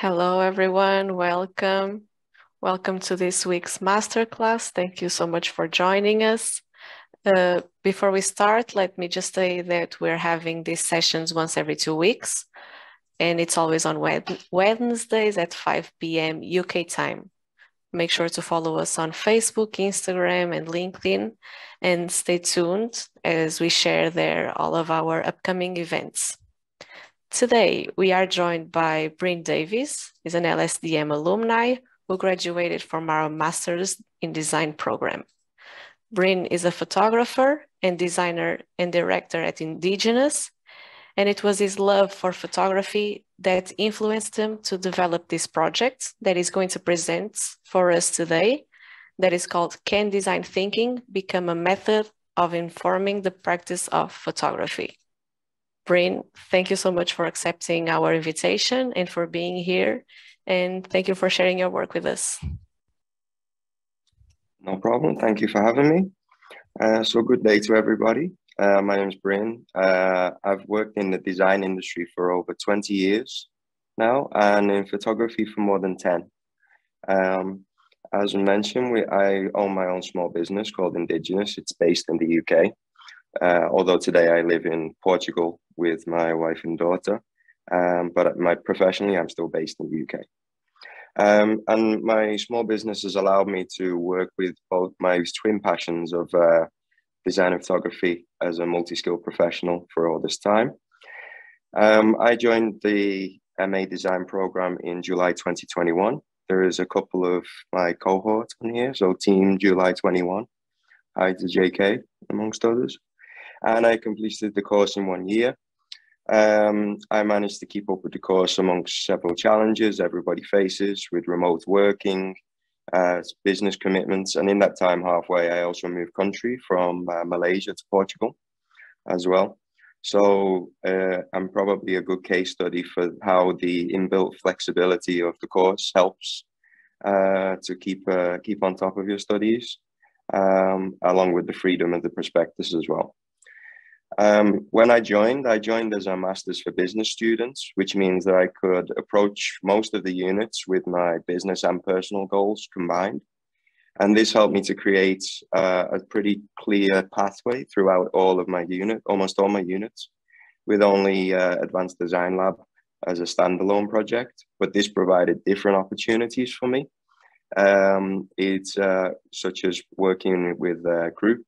Hello, everyone. Welcome. Welcome to this week's masterclass. Thank you so much for joining us. Uh, before we start, let me just say that we're having these sessions once every two weeks, and it's always on Wednesdays at 5 p.m. UK time. Make sure to follow us on Facebook, Instagram, and LinkedIn, and stay tuned as we share there all of our upcoming events. Today, we are joined by Bryn Davies, is an LSDM alumni who graduated from our Masters in Design program. Bryn is a photographer and designer and director at Indigenous, and it was his love for photography that influenced him to develop this project that he's going to present for us today that is called Can Design Thinking Become a Method of Informing the Practice of Photography? Bryn, thank you so much for accepting our invitation and for being here. And thank you for sharing your work with us. No problem. Thank you for having me. Uh, so good day to everybody. Uh, my name is Bryn. Uh, I've worked in the design industry for over 20 years now and in photography for more than 10. Um, as mentioned, we, I own my own small business called Indigenous. It's based in the UK. Uh, although today I live in Portugal with my wife and daughter, um, but my professionally I'm still based in the UK. Um, and my small business has allowed me to work with both my twin passions of uh, design and photography as a multi-skilled professional for all this time. Um, I joined the MA design program in July 2021. There is a couple of my cohorts on here, so Team July 21, hi to JK, amongst others and I completed the course in one year. Um, I managed to keep up with the course amongst several challenges everybody faces with remote working, uh, business commitments, and in that time halfway, I also moved country from uh, Malaysia to Portugal as well. So uh, I'm probably a good case study for how the inbuilt flexibility of the course helps uh, to keep uh, keep on top of your studies, um, along with the freedom of the prospectus as well. Um, when I joined, I joined as a Masters for Business students, which means that I could approach most of the units with my business and personal goals combined. And this helped me to create uh, a pretty clear pathway throughout all of my unit, almost all my units, with only uh, Advanced Design Lab as a standalone project. But this provided different opportunities for me. Um, it's uh, such as working with a group,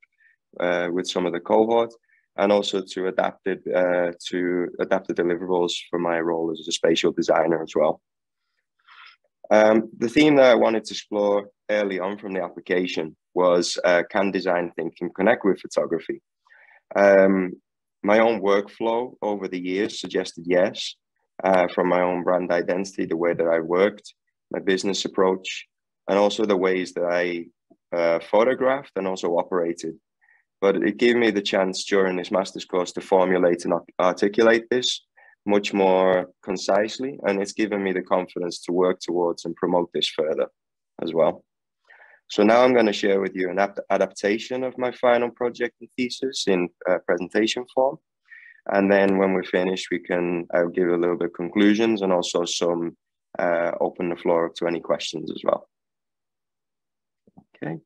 uh, with some of the cohorts, and also to adapt it uh, to adapt the deliverables for my role as a spatial designer as well. Um, the theme that I wanted to explore early on from the application was uh, can design thinking connect with photography? Um, my own workflow over the years suggested yes, uh, from my own brand identity, the way that I worked, my business approach, and also the ways that I uh, photographed and also operated but it gave me the chance during this master's course to formulate and articulate this much more concisely. And it's given me the confidence to work towards and promote this further as well. So now I'm going to share with you an adaptation of my final project and thesis in uh, presentation form. And then when we finish, we can I'll give a little bit of conclusions and also some uh, open the floor up to any questions as well. Okay.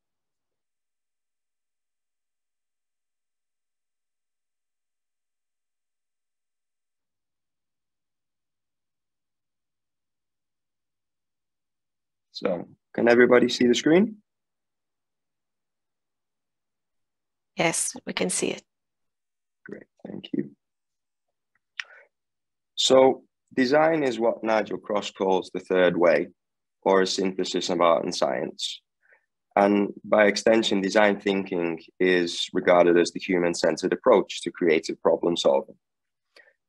So can everybody see the screen? Yes, we can see it. Great, thank you. So design is what Nigel Cross calls the third way, or a synthesis of art and science. And by extension, design thinking is regarded as the human-centered approach to creative problem solving.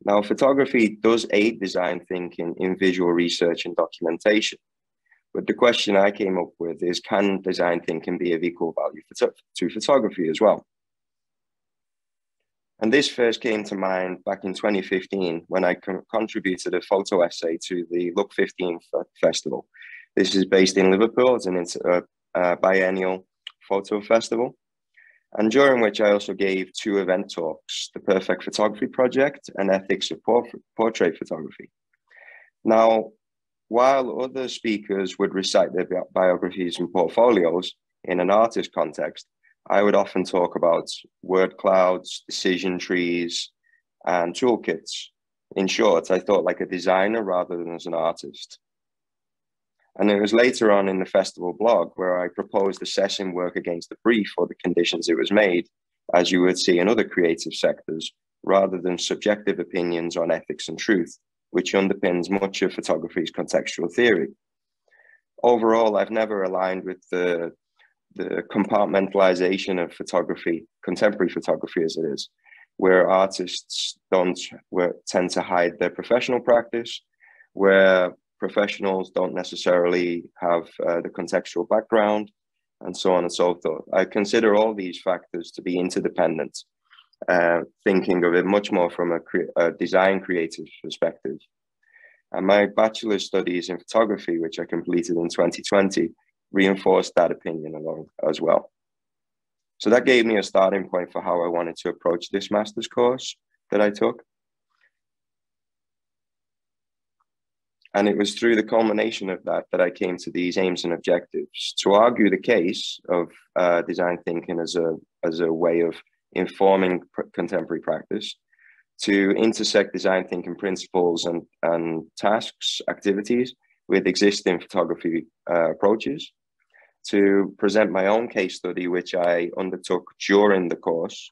Now, photography does aid design thinking in visual research and documentation, but the question I came up with is can design thinking be of equal value to photography as well? And this first came to mind back in 2015 when I con contributed a photo essay to the Look 15 Festival. This is based in Liverpool, it's an uh, uh, biennial photo festival. And during which I also gave two event talks, the Perfect Photography Project and Ethics of Portrait Photography. Now, while other speakers would recite their bi- biographies and portfolios in an artist context, I would often talk about word clouds, decision trees, and toolkits. In short, I thought like a designer rather than as an artist. And it was later on in the festival blog where I proposed assessing work against the brief or the conditions it was made, as you would see in other creative sectors, rather than subjective opinions on ethics and truth, which underpins much of photography's contextual theory. Overall, I've never aligned with the, the compartmentalization of photography, contemporary photography as it is, where artists don't where, tend to hide their professional practice, where professionals don't necessarily have uh, the contextual background, and so on and so forth. I consider all these factors to be interdependent, uh, thinking of it much more from a, cre- a, design creative perspective. And my bachelor's studies in photography, which I completed in 2020, reinforced that opinion along as well. So that gave me a starting point for how I wanted to approach this master's course that I took. And it was through the culmination of that that I came to these aims and objectives to argue the case of uh, design thinking as a, as a way of informing pr- contemporary practice, to intersect design thinking principles and, and tasks, activities with existing photography uh, approaches, to present my own case study, which I undertook during the course,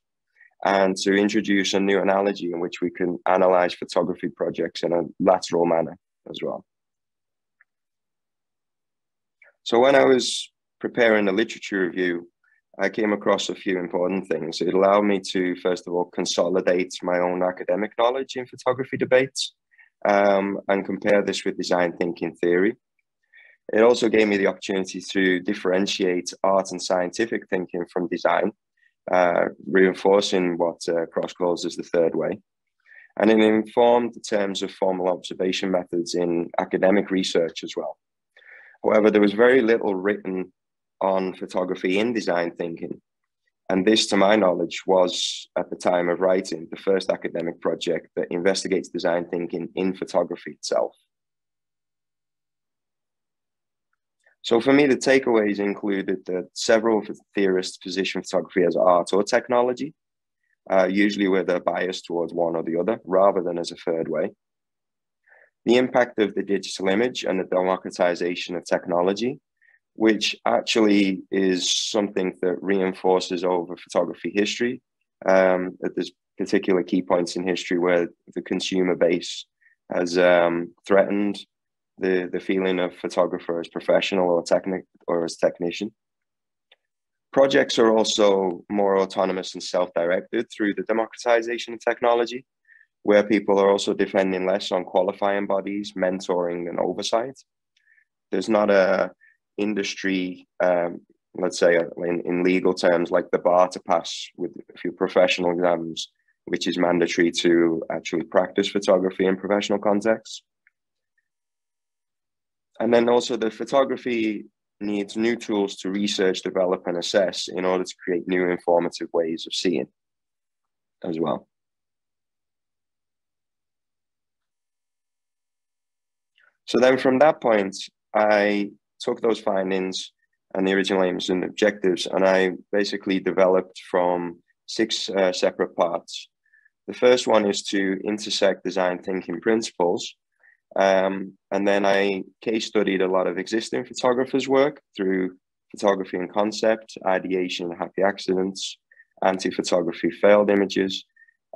and to introduce a new analogy in which we can analyze photography projects in a lateral manner as well. So when I was preparing the literature review, I came across a few important things. It allowed me to, first of all, consolidate my own academic knowledge in photography debates um, and compare this with design thinking theory. It also gave me the opportunity to differentiate art and scientific thinking from design, uh, reinforcing what uh, Cross calls as the third way and it informed the terms of formal observation methods in academic research as well. However, there was very little written on photography in design thinking. And this, to my knowledge, was at the time of writing the first academic project that investigates design thinking in photography itself. So for me, the takeaways included that several theorists position photography as art or technology, uh, usually with a bias towards one or the other, rather than as a third way. The impact of the digital image and the democratization of technology, which actually is something that reinforces over photography history. Um, that there's particular key points in history where the consumer base has um, threatened the, the feeling of photographer as professional or technic or as technician. Projects are also more autonomous and self-directed through the democratization of technology, where people are also depending less on qualifying bodies, mentoring, and oversight. There's not a industry, um, let's say in, in legal terms, like the bar to pass with a few professional exams, which is mandatory to actually practice photography in professional contexts. And then also the photography needs new tools to research, develop, and assess in order to create new informative ways of seeing as well. So then from that point, I took those findings and the original aims and objectives, and I basically developed from six uh, separate parts. The first one is to intersect design thinking principles um, and then I case studied a lot of existing photographers' work through photography and concept, ideation, and happy accidents, anti photography failed images.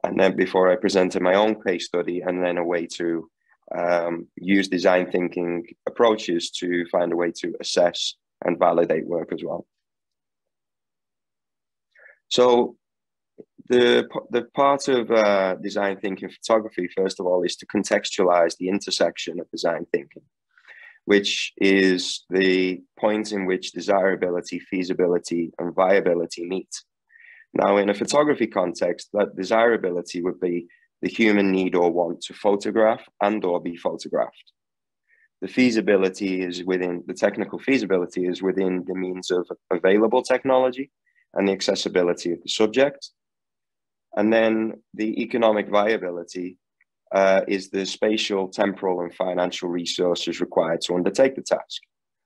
And then before I presented my own case study, and then a way to um, use design thinking approaches to find a way to assess and validate work as well. So the the part of uh, design thinking photography, first of all, is to contextualize the intersection of design thinking, which is the point in which desirability, feasibility, and viability meet. Now, in a photography context, that desirability would be the human need or want to photograph and or be photographed. The feasibility is within the technical feasibility is within the means of available technology and the accessibility of the subject and then the economic viability uh, is the spatial, temporal, and financial resources required to undertake the task.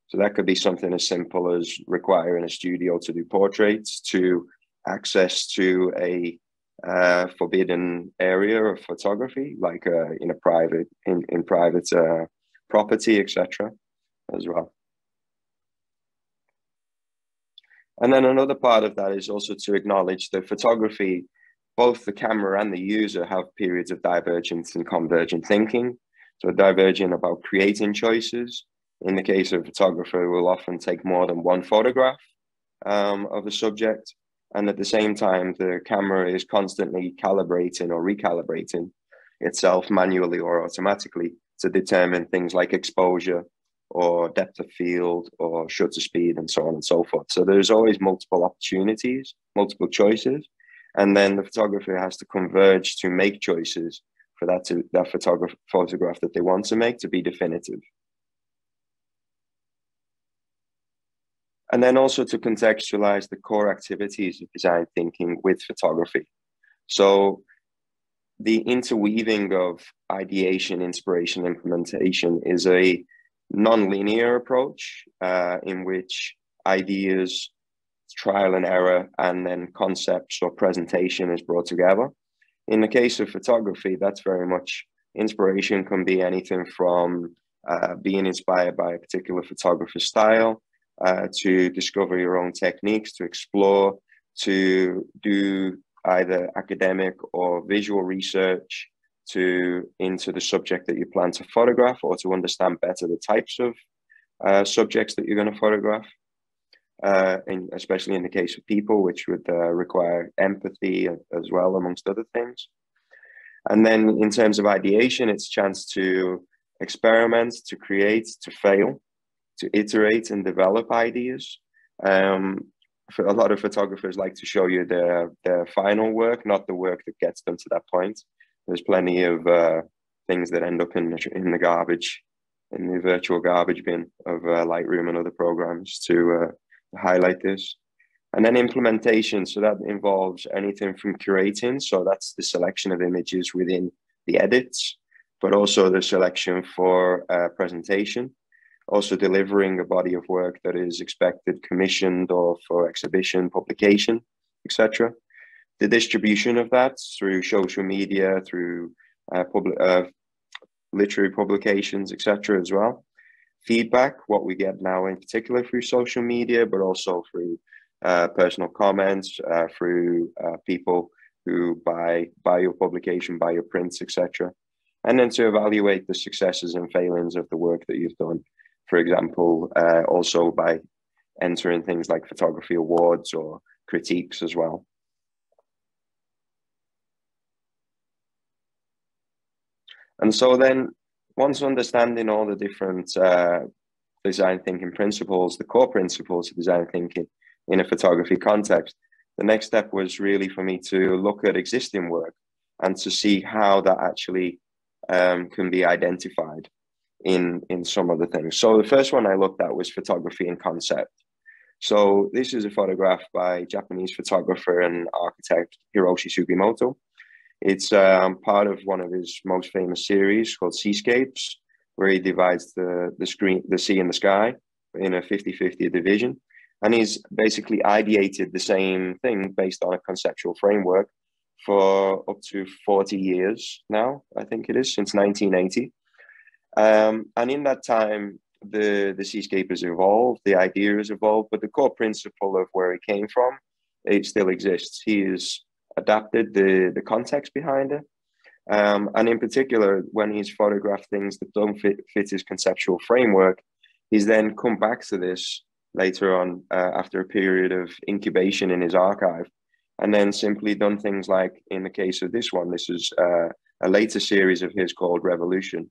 So that could be something as simple as requiring a studio to do portraits, to access to a uh, forbidden area of photography, like uh, in a private in in private uh, property, etc., as well. And then another part of that is also to acknowledge that photography, both the camera and the user have periods of divergence and convergent thinking. So divergent about creating choices. In the case of a photographer, will often take more than one photograph um, of the subject. And at the same time, the camera is constantly calibrating or recalibrating itself manually or automatically to determine things like exposure, or depth of field or shutter speed and so on and so forth. So there's always multiple opportunities, multiple choices. And then the photographer has to converge to make choices for that to that photograph photograph that they want to make to be definitive. And then also to contextualize the core activities of design thinking with photography. So the interweaving of ideation, inspiration, implementation is a non-linear approach uh, in which ideas, trial and error, and then concepts or presentation is brought together. In the case of photography, that's very much inspiration can be anything from uh, being inspired by a particular photographer's style uh, to discover your own techniques, to explore, to do either academic or visual research, to into the subject that you plan to photograph or to understand better the types of uh, subjects that you're going to photograph. Uh, especially in the case of people, which would uh, require empathy as well, amongst other things. And then in terms of ideation, it's chance to experiment, to create, to fail, to iterate and develop ideas. Um, for a lot of photographers like to show you their, their final work, not the work that gets them to that point there's plenty of uh, things that end up in the, in the garbage, in the virtual garbage bin of uh, Lightroom and other programs to uh, highlight this. And then implementation, so that involves anything from curating, so that's the selection of images within the edits, but also the selection for uh, presentation, also delivering a body of work that is expected, commissioned, or for exhibition, publication, etc the distribution of that through social media, through uh, public, uh, literary publications, etc. as well. Feedback, what we get now in particular through social media, but also through uh, personal comments, uh, through uh, people who buy buy your publication, buy your prints, etc. And then to evaluate the successes and failings of the work that you've done. For example, uh, also by entering things like photography awards or critiques as well. And so then once understanding all the different uh, design thinking principles, the core principles of design thinking in a photography context, the next step was really for me to look at existing work and to see how that actually um, can be identified in in some of the things. So the first one I looked at was photography and concept. So this is a photograph by Japanese photographer and architect Hiroshi Sugimoto. It's um, part of one of his most famous series called Seascapes, where he divides the, the screen, the sea and the sky in a 50-50 division. And he's basically ideated the same thing based on a conceptual framework for up to 40 years now, I think it is, since 1980. Um, and in that time, the, the seascape has evolved, the idea has evolved, but the core principle of where it came from, it still exists. He has adapted the, the context behind it. Um, and in particular, when he's photographed things that don't fit, fit his conceptual framework, he's then come back to this later on uh, after a period of incubation in his archive, and then simply done things like, in the case of this one, this is uh, a later series of his called Revolution,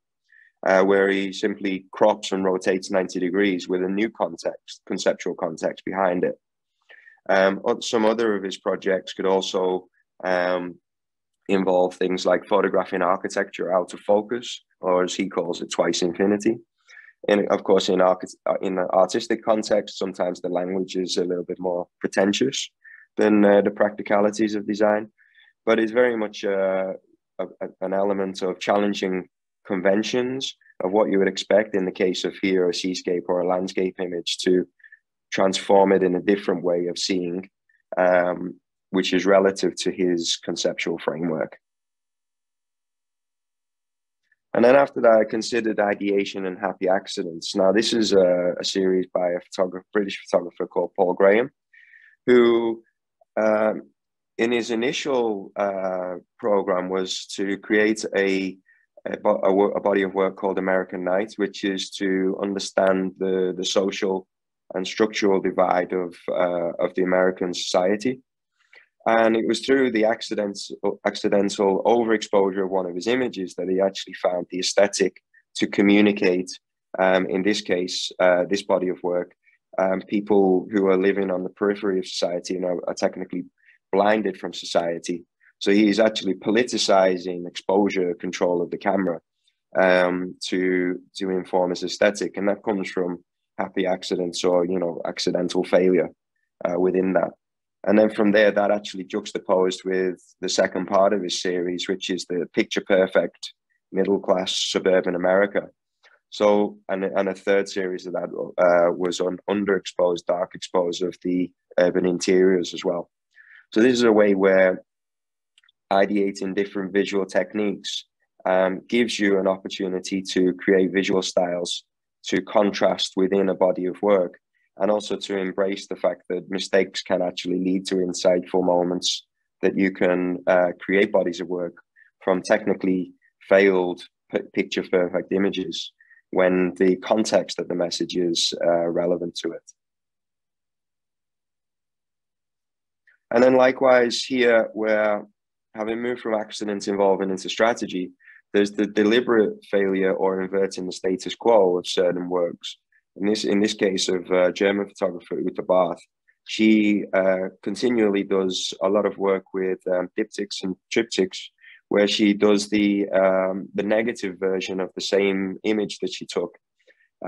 uh, where he simply crops and rotates 90 degrees with a new context, conceptual context behind it. Um, some other of his projects could also um, involve things like photographing architecture out of focus, or as he calls it, twice infinity. And of course, in, art- in the artistic context, sometimes the language is a little bit more pretentious than uh, the practicalities of design. But it's very much uh, a, an element of challenging conventions of what you would expect in the case of here a seascape or a landscape image to transform it in a different way of seeing, um, which is relative to his conceptual framework. And then after that, I considered ideation and happy accidents. Now, this is a, a series by a photographer, British photographer called Paul Graham, who, um, in his initial uh, program, was to create a, a, a, body of work called American Night, which is to understand the, the social and structural divide of, uh, of the American society. And it was through the accidents, accidental overexposure of one of his images that he actually found the aesthetic to communicate, um, in this case, uh, this body of work, um, people who are living on the periphery of society and are, are technically blinded from society. So he is actually politicizing exposure control of the camera um, to to inform his aesthetic, and that comes from happy accidents or you know accidental failure uh, within that. And then from there, that actually juxtaposed with the second part of his series, which is the picture perfect middle class suburban America. So, and, and a third series of that uh, was on underexposed, dark exposed of the urban interiors as well. So, this is a way where ideating different visual techniques um, gives you an opportunity to create visual styles to contrast within a body of work and also to embrace the fact that mistakes can actually lead to insightful moments that you can uh, create bodies of work from technically failed picture perfect images when the context of the message is uh, relevant to it. And then likewise here, where having moved from accidents involving into strategy, there's the deliberate failure or inverting the status quo of certain works. In this in this case of uh, German photographer Uta Barth, she uh, continually does a lot of work with um, diptychs and triptychs, where she does the um, the negative version of the same image that she took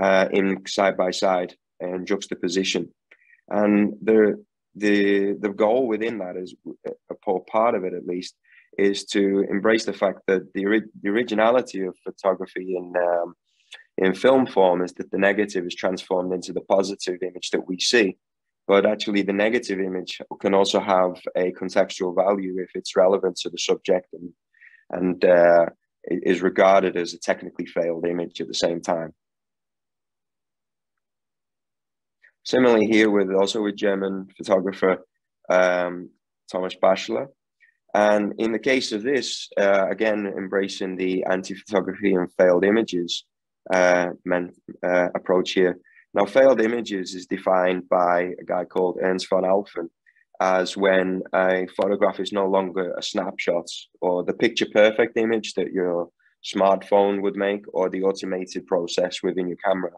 uh, in side by side and juxtaposition, and the the the goal within that is a part of it at least is to embrace the fact that the, the originality of photography and um, in film form is that the negative is transformed into the positive image that we see. But actually, the negative image can also have a contextual value if it's relevant to the subject and, and uh, is regarded as a technically failed image at the same time. Similarly, here with also with German photographer um, Thomas Bachler. And in the case of this, uh, again, embracing the anti photography and failed images, uh, uh, approach here. Now, failed images is defined by a guy called Ernst van Alphen as when a photograph is no longer a snapshot or the picture perfect image that your smartphone would make or the automated process within your camera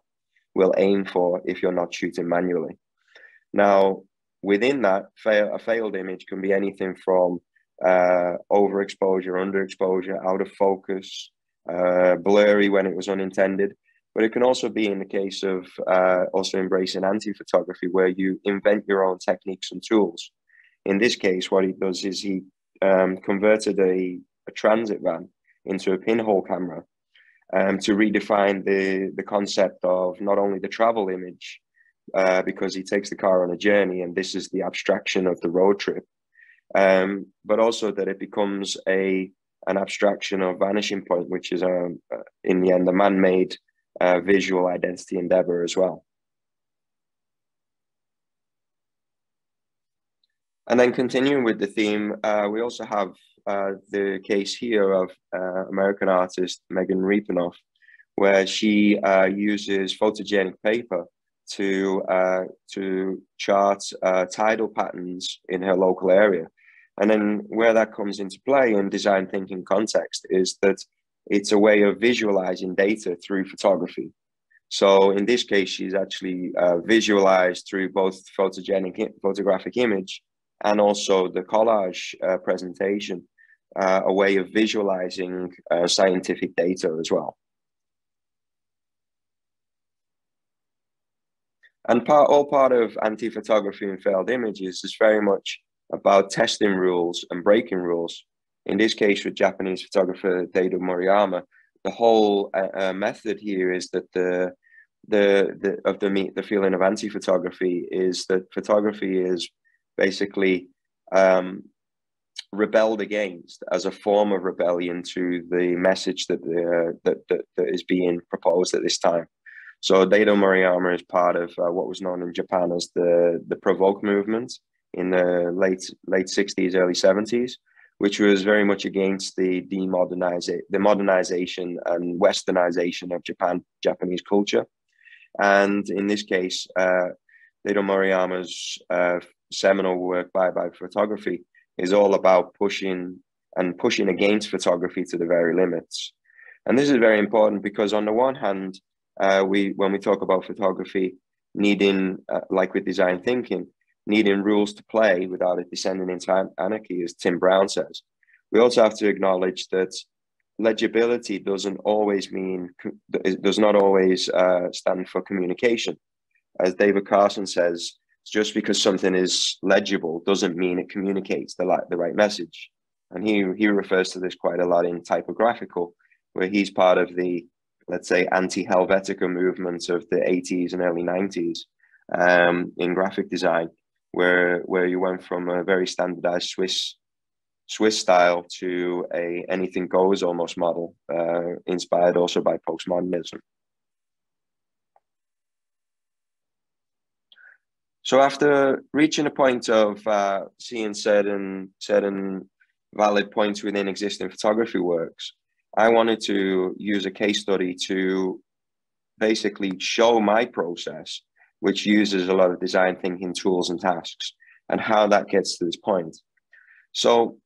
will aim for if you're not shooting manually. Now, within that, fail, a failed image can be anything from uh, overexposure, underexposure, out of focus, uh, blurry when it was unintended. But it can also be in the case of uh, also embracing anti-photography, where you invent your own techniques and tools. In this case, what he does is he um, converted a, a, transit van into a pinhole camera um, to redefine the, the concept of not only the travel image, uh, because he takes the car on a journey and this is the abstraction of the road trip, um, but also that it becomes a an abstraction of vanishing point, which is um, uh, in the end a man-made uh, visual identity endeavor as well. And then continuing with the theme, uh, we also have uh, the case here of uh, American artist Meghann Riepenhoff, where she uh, uses photogenic paper to to chart tidal patterns in her local area. And then where that comes into play in design thinking context is that it's a way of visualizing data through photography. So in this case, she's actually uh, visualized through both photogenic photographic image and also the collage uh, presentation, uh, a way of visualizing uh, scientific data as well. And part, all part of anti-photography and failed images is very much about testing rules and breaking rules. in this case with Japanese photographer Daido Moriyama, the whole uh, uh, method here is that the the, the of the the feeling of anti-photography is that photography is basically um, rebelled against as a form of rebellion to the message that the that, that, that is being proposed at this time. So Daido Moriyama is part of uh, what was known in Japan as the the provoke movement in the late late 60s, early 70s, which was very much against the demodernization, the modernization and westernization of Japan Japanese culture. And in this case, uh, Daido Moriyama's uh, seminal work, Bye Bye Photography, is all about pushing and pushing against photography to the very limits. And this is very important because on the one hand, uh, we when we talk about photography needing, uh, like with design thinking, needing rules to play without it descending into anarchy, as Tim Brown says. We also have to acknowledge that legibility doesn't always mean does not always uh, stand for communication. As David Carson says, just because something is legible doesn't mean it communicates the, the right message. And he, he refers to this quite a lot in typographical, where he's part of the, let's say, anti Helvetica movement of the 80s and early 90s um, in graphic design, where, where you went from a very standardized Swiss Swiss style to a anything goes almost model, uh, inspired also by postmodernism. So after reaching a point of uh, seeing certain certain valid points within existing photography works, I wanted to use a case study to basically show my process, which uses a lot of design thinking tools and tasks, and how that gets to this point. So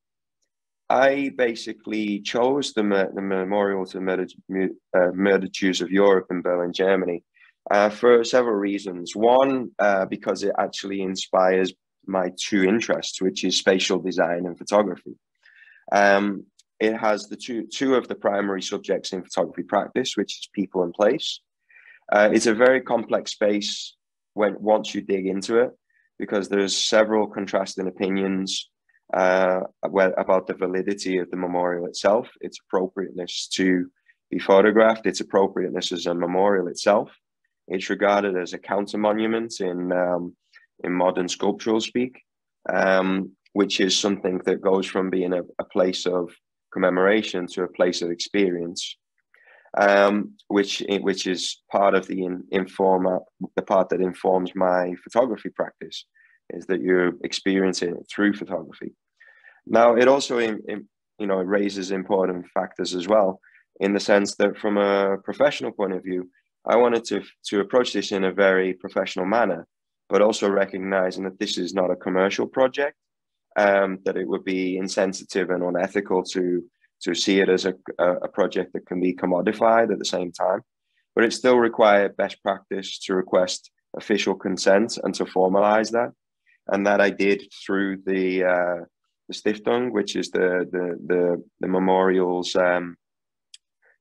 I basically chose the, the memorial to murdered, uh, murdered Jews of Europe in Berlin, Germany, uh, for several reasons. One, uh, because it actually inspires my two interests, which is spatial design and photography. Um, it has the two, two of the primary subjects in photography practice, which is people and place. Uh, it's a very complex space when once you dig into it, because there's several contrasting opinions uh, about the validity of the memorial itself, its appropriateness to be photographed, its appropriateness as a memorial itself. It's regarded as a counter monument in um, in modern sculptural speak, um, which is something that goes from being a, a, place of commemoration to a place of experience, um, which which is part of the in, inform the part that informs my photography practice is that you're experiencing it through photography. Now, it also in, in, you know raises important factors as well, in the sense that from a professional point of view, I wanted to to approach this in a very professional manner, but also recognizing that this is not a commercial project, um, that it would be insensitive and unethical to to see it as a, a project that can be commodified at the same time. But it still required best practice to request official consent and to formalize that. And that I did through the, uh, the Stiftung, which is the, the, the, the memorial's um,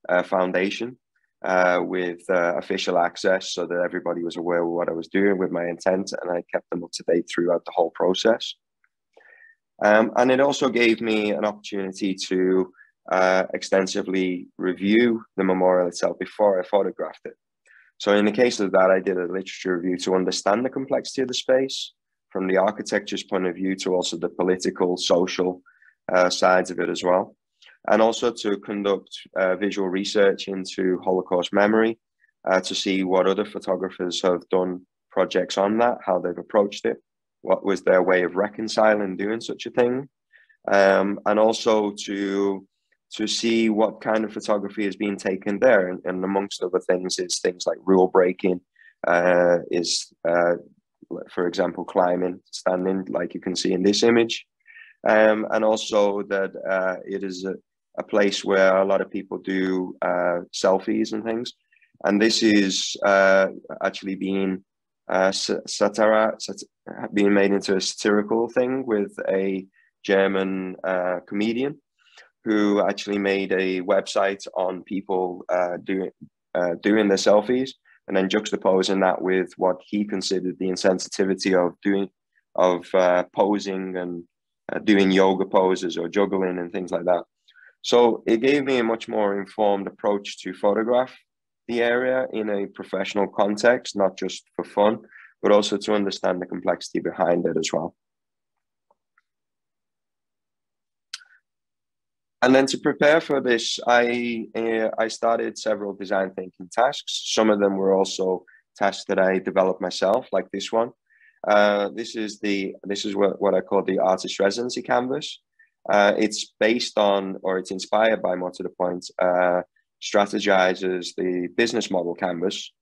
uh, foundation uh, with uh, official access so that everybody was aware of what I was doing with my intent and I kept them up to date throughout the whole process. Um, and it also gave me an opportunity to uh, extensively review the memorial itself before I photographed it. So in the case of that, I did a literature review to understand the complexity of the space from the architecture's point of view to also the political, social uh, sides of it as well. And also to conduct uh, visual research into Holocaust memory uh, to see what other photographers have done projects on that, how they've approached it, what was their way of reconciling doing such a thing, um, and also to to see what kind of photography is being taken there. And, and amongst other things, is things like rule breaking, uh, is uh, for example, climbing, standing, like you can see in this image, um, and also that uh, it is a, a, place where a lot of people do uh, selfies and things. And this is uh, actually being uh, satira, sat being made into a satirical thing with a German uh, comedian who actually made a website on people uh, doing uh, doing their selfies and then juxtaposing that with what he considered the insensitivity of doing of uh, posing and doing yoga poses or juggling and things like that. So it gave me a much more informed approach to photograph the area in a professional context, not just for fun, but also to understand the complexity behind it as well. And then to prepare for this, I uh, I started several design thinking tasks. Some of them were also tasks that I developed myself, like this one. Uh, this is the this is what, what I call the artist residency canvas. Uh, it's based on or it's inspired by more to the point uh, strategizes the business model canvas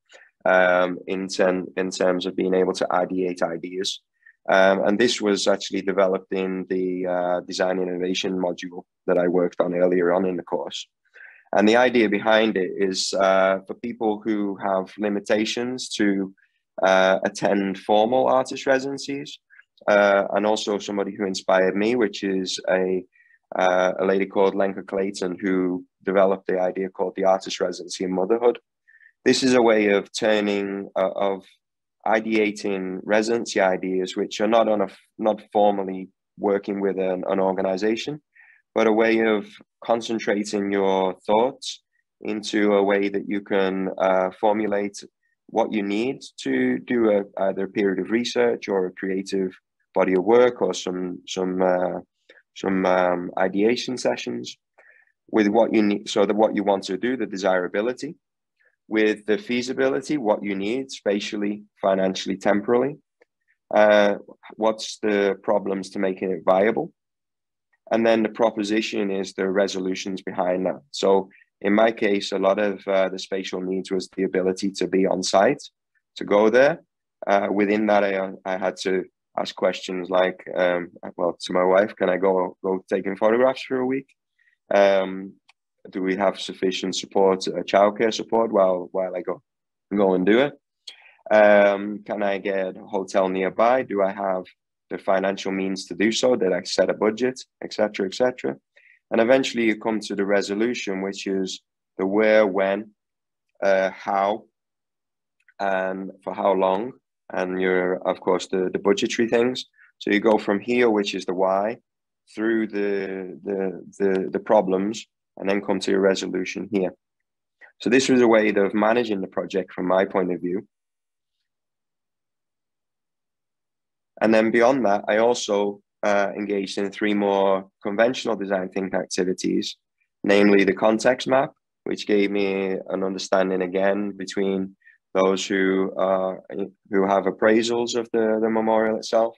um, in, ten, in terms of being able to ideate ideas. Um, and this was actually developed in the uh, design innovation module that I worked on earlier on in the course. And the idea behind it is uh, for people who have limitations to uh, attend formal artist residencies, uh, and also somebody who inspired me, which is a, uh, a lady called Lenka Clayton, who developed the idea called the artist residency in motherhood. This is a way of turning, uh, of ideating residency ideas, which are not on a, not formally working with an, an organization, but a way of concentrating your thoughts into a way that you can uh, formulate what you need to do a, either a period of research or a creative body of work or some some uh, some um, ideation sessions with what you need so that what you want to do the desirability with the feasibility what you need spatially financially temporally uh, what's the problems to making it viable and then the proposition is the resolutions behind that. So in my case, a lot of uh, the spatial needs was the ability to be on site, to go there. Uh, within that, I, I had to ask questions like, um, well, to my wife, can I go go taking photographs for a week? Um, do we have sufficient support, uh, childcare support while while I go go and do it? Um, can I get a hotel nearby? Do I have the financial means to do so, Did I set a budget, etc., etc. And eventually you come to the resolution, which is the where, when, uh, how, and for how long, and your, of course, the, the budgetary things. So you go from here, which is the why, through the, the, the, the problems, and then come to your resolution here. So this was a way of managing the project from my point of view. And then beyond that, I also uh, engaged in three more conventional design thinking activities, namely the context map, which gave me an understanding again between those who uh, who have appraisals of the, the memorial itself,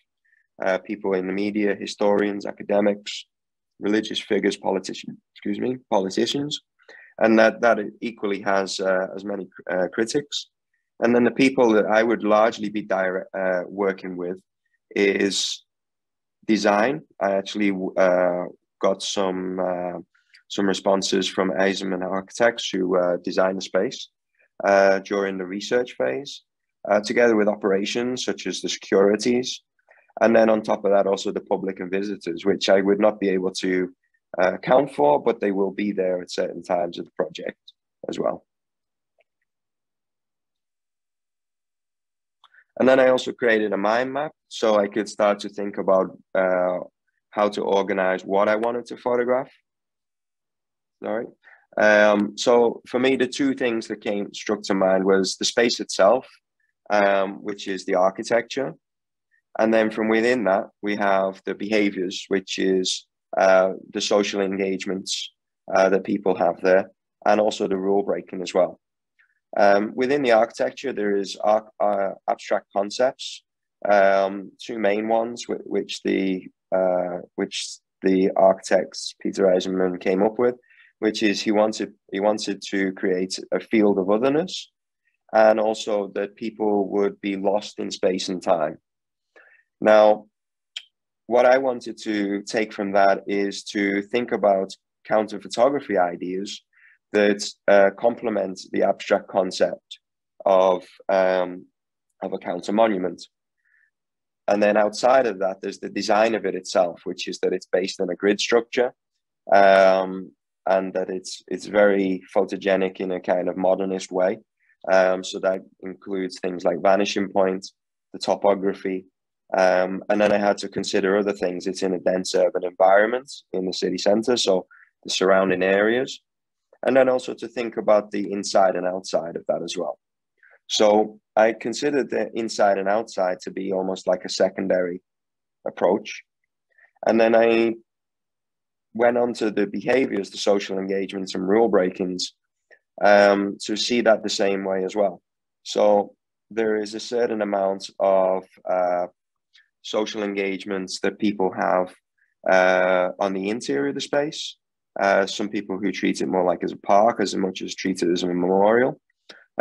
uh, people in the media, historians, academics, religious figures, politicians, excuse me, politicians, and that that equally has uh, as many uh, critics. And then the people that I would largely be direct, uh, working with is design. I actually uh, got some some responses from Eisenman architects who designed the space uh, during the research phase, uh, together with operations such as the securities, and then on top of that also the public and visitors, which I would not be able to uh, account for, but they will be there at certain times of the project as well. And then I also created a mind map so I could start to think about uh, how to organize what I wanted to photograph. Right. Um, so for me, the two things that came struck to mind was the space itself, um, which is the architecture. And then from within that, we have the behaviors, which is uh, the social engagements uh, that people have there, and also the rule breaking as well. Um, within the architecture, there is uh, abstract concepts, um, two main ones, which the uh, which the architects Peter Eisenman came up with, which is he wanted he wanted to create a field of otherness, and also that people would be lost in space and time. Now, what I wanted to take from that is to think about counter photography ideas that uh, complement the abstract concept of um, of a counter monument. And then outside of that, there's the design of it itself, which is that it's based on a grid structure, um, and that it's it's very photogenic in a kind of modernist way. Um, so that includes things like vanishing points, the topography, Um, and then I had to consider other things. It's in a dense urban environment in the city center, so the surrounding areas. And then also to think about the inside and outside of that as well. So I considered the inside and outside to be almost like a secondary approach. And then I went on to the behaviors, the social engagements and rule breakings um, to see that the same way as well. So there is a certain amount of uh, social engagements that people have uh, on the interior of the space. Uh, some people who treat it more like as a park as much as treat it as a memorial.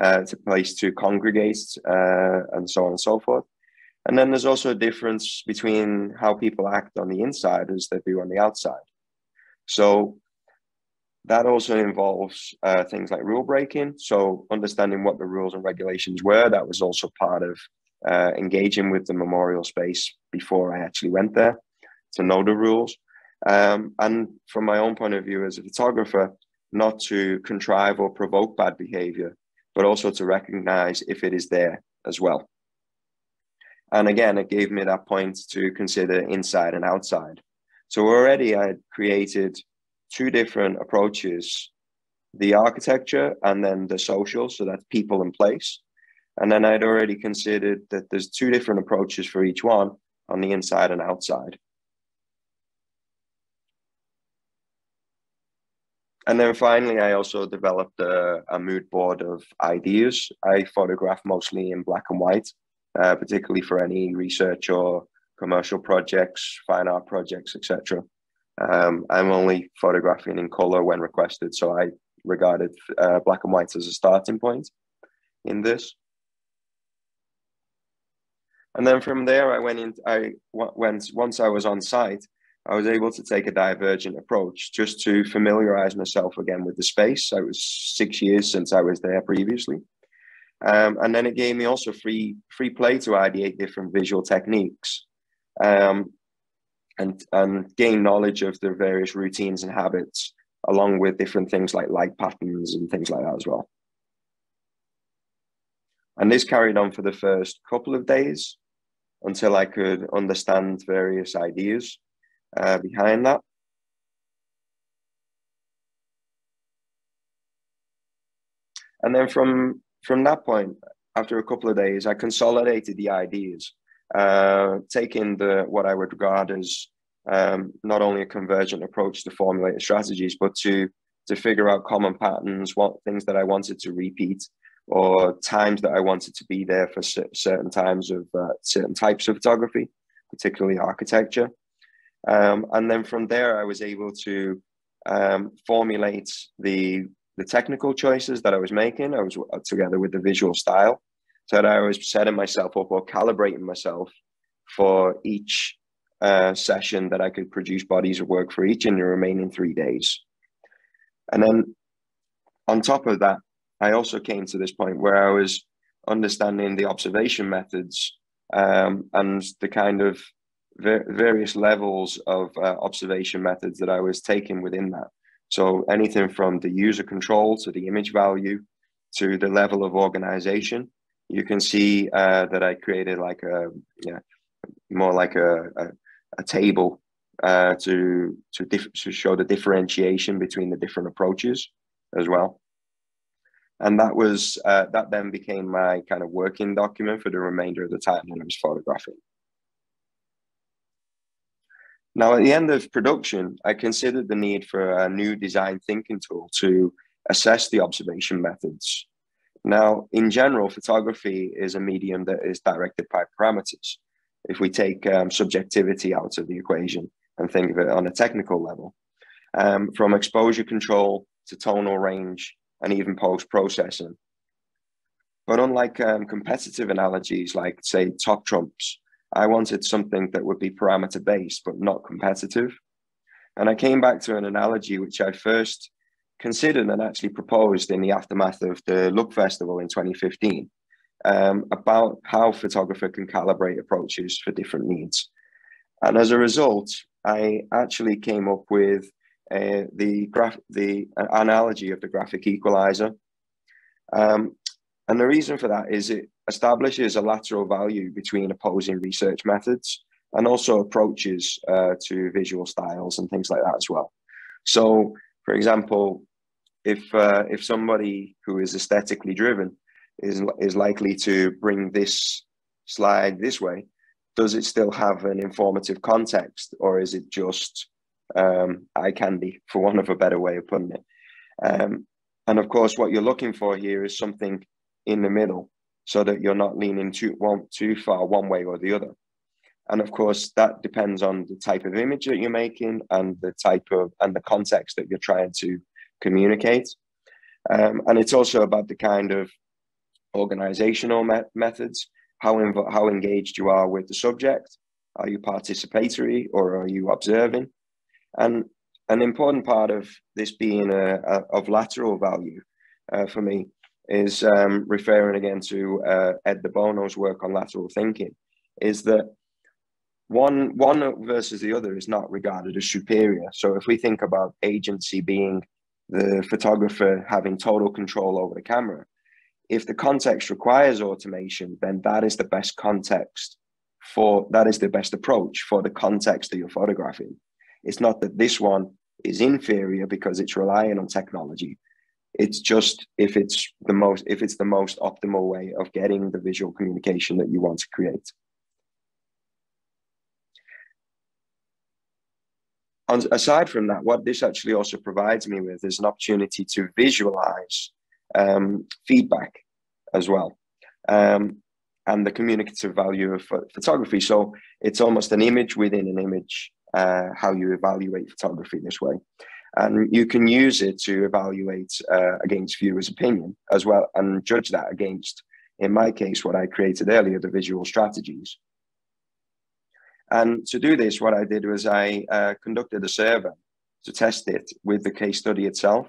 Uh, it's a place to congregate uh, and so on and so forth. And then there's also a difference between how people act on the inside as they do on the outside. So that also involves uh, things like rule breaking. So understanding what the rules and regulations were, that was also part of uh, engaging with the memorial space before I actually went there to know the rules. Um, and from my own point of view as a photographer, not to contrive or provoke bad behavior, but also to recognize if it is there as well. And again, it gave me that point to consider inside and outside. So already I had created two different approaches the architecture and then the social, so that's people in place. And then I'd already considered that there's two different approaches for each one on the inside and outside. And then finally, I also developed a, a mood board of ideas. I photograph mostly in black and white, uh, particularly for any research or commercial projects, fine art projects, etc. Um, I'm only photographing in color when requested, so I regarded uh, black and white as a starting point in this. And then from there, I went in. I went once I was on site. I was able to take a divergent approach just to familiarize myself again with the space. So it was six years since I was there previously. Um, and then it gave me also free free play to ideate different visual techniques um, and, and gain knowledge of the various routines and habits, along with different things like light patterns and things like that as well. And this carried on for the first couple of days until I could understand various ideas uh, behind that. And then from from that point, after a couple of days, I consolidated the ideas, uh, taking the what I would regard as um, not only a convergent approach to formulate strategies, but to to figure out common patterns, what things that I wanted to repeat, or times that I wanted to be there for certain times of uh, certain types of photography, particularly architecture. Um, and then from there, I was able to um, formulate the the technical choices that I was making. I was uh, together with the visual style, so that I was setting myself up or calibrating myself for each uh, session that I could produce bodies of work for each in the remaining three days. And then on top of that, I also came to this point where I was understanding the observation methods um, and the kind of ver various levels of uh, observation methods that I was taking within that. So anything from the user control to the image value to the level of organization, you can see uh, that I created like a yeah, more like a, a, a table uh, to to, to show the differentiation between the different approaches as well and that was uh, that then became my kind of working document for the remainder of the time when I was photographing. Now, at the end of production, I considered the need for a new design thinking tool to assess the observation methods. Now, in general, photography is a medium that is directed by parameters. If we take um, subjectivity out of the equation and think of it on a technical level, um, from exposure control to tonal range and even post processing. But unlike um, competitive analogies like, say, top trumps, I wanted something that would be parameter based but not competitive. And I came back to an analogy which I first considered and actually proposed in the aftermath of the Look Festival in 2015 um, about how photographer can calibrate approaches for different needs. And as a result, I actually came up with uh, the graph the analogy of the graphic equalizer. Um, and the reason for that is it establishes a lateral value between opposing research methods and also approaches uh, to visual styles and things like that as well. So, for example, if uh, if somebody who is aesthetically driven is is likely to bring this slide this way, does it still have an informative context, or is it just um, eye candy, for one of a better way of putting it? Um, and of course, what you're looking for here is something in the middle, so that you're not leaning too one too far one way or the other. And of course, that depends on the type of image that you're making and the type of and the context that you're trying to communicate. Um, and it's also about the kind of organizational me methods, how, how engaged you are with the subject. Are you participatory or are you observing? And an important part of this being a, a of lateral value uh, for me is um, referring again to uh, Ed De Bono's work on lateral thinking, is that one one versus the other is not regarded as superior. So if we think about agency being the photographer having total control over the camera, if the context requires automation, then that is the best context for that is the best approach for the context that you're photographing. It's not that this one is inferior because it's relying on technology. It's just if it's the most if it's the most optimal way of getting the visual communication that you want to create. Aside from that, what this actually also provides me with is an opportunity to visualize um, feedback as well um, and the communicative value of photography. So it's almost an image within an image, uh, how you evaluate photography this way. And you can use it to evaluate uh, against viewers' opinion as well and judge that against, in my case, what I created earlier, the visual strategies. And to do this, what I did was I uh, conducted a survey to test it with the case study itself.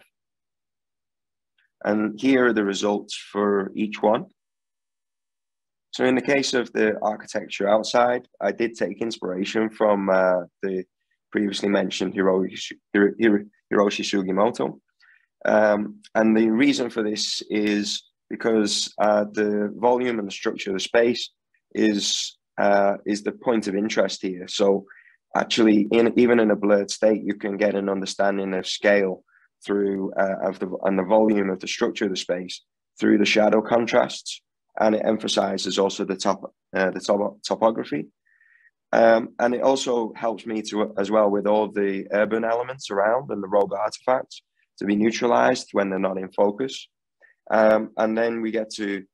And here are the results for each one. So in the case of the architecture outside, I did take inspiration from uh, the previously mentioned Hiroshi, Hiroshi Sugimoto. Um, and the reason for this is because uh, the volume and the structure of the space is uh, is the point of interest here. So actually, in, even in a blurred state, you can get an understanding of scale through uh, of the and the volume of the structure of the space through the shadow contrasts, and it emphasizes also the top uh, the top, topography. Um, and it also helps me to as well with all the urban elements around and the rogue artifacts to be neutralized when they're not in focus. Um, and then we get to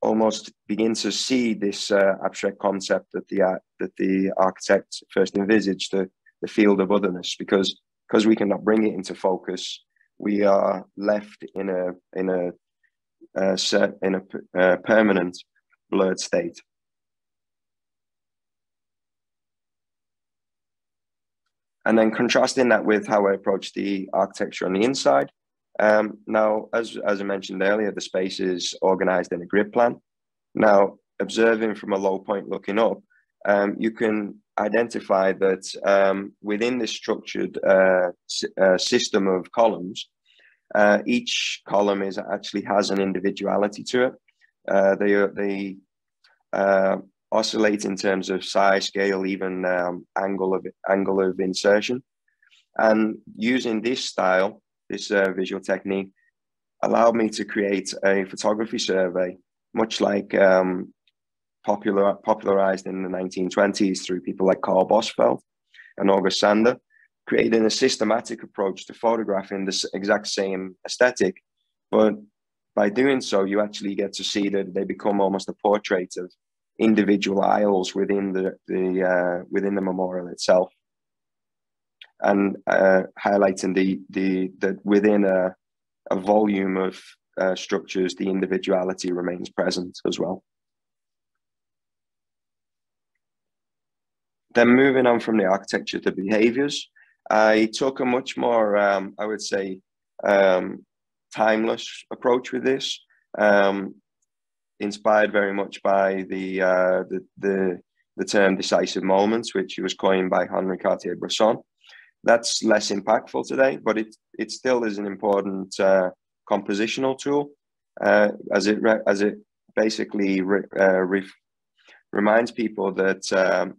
almost begin to see this uh, abstract concept that the uh, that the architect first envisaged the the field of otherness. Because because we cannot bring it into focus we are left in a in a uh, set in a uh, permanent blurred state. And then contrasting that with how I approach the architecture on the inside um, now, as, as I mentioned earlier, the space is organized in a grid plan. Now, observing from a low point looking up, um, you can identify that um, within this structured uh, uh, system of columns, uh, each column is actually has an individuality to it. Uh, they they uh, oscillate in terms of size, scale, even um, angle of angle of insertion. And using this style, this uh, visual technique allowed me to create a photography survey, much like um, popular, popularized in the 1920s through people like Karl Blossfeldt and August Sander, creating a systematic approach to photographing this exact same aesthetic. But by doing so, you actually get to see that they become almost a portrait of individual aisles within the, the uh, within the memorial itself and uh, highlighting the the that within a, a volume of uh, structures, the individuality remains present as well. Then moving on from the architecture to behaviors, I took a much more, um, I would say, um, timeless approach with this, um, inspired very much by the, uh, the, the, the term decisive moments, which was coined by Henri Cartier-Bresson that's less impactful today, but it it still is an important uh, compositional tool. uh, as it as it basically re, uh, re, reminds people that um,